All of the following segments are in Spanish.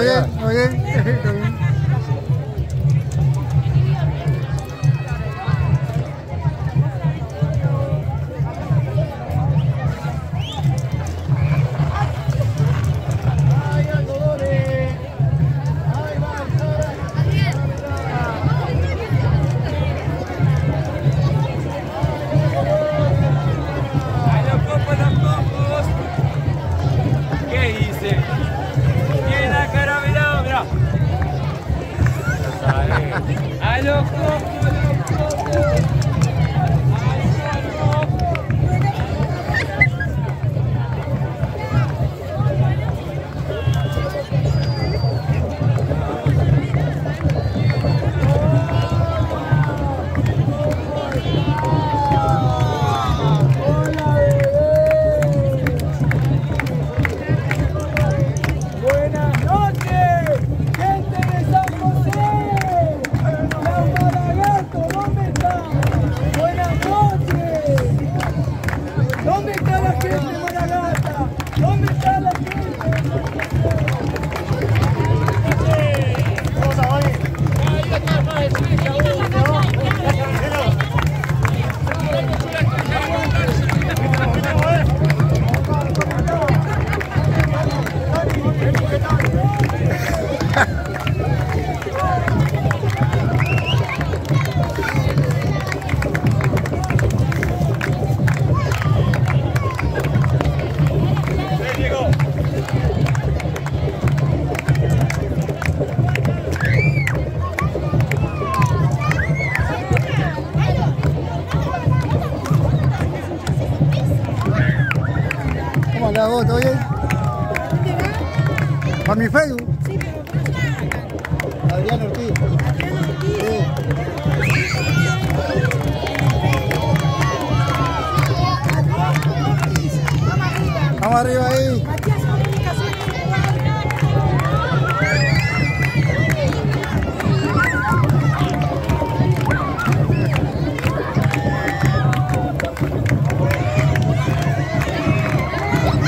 todo bien, Vamos arriba ahí.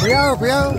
Cuidado, cuidado.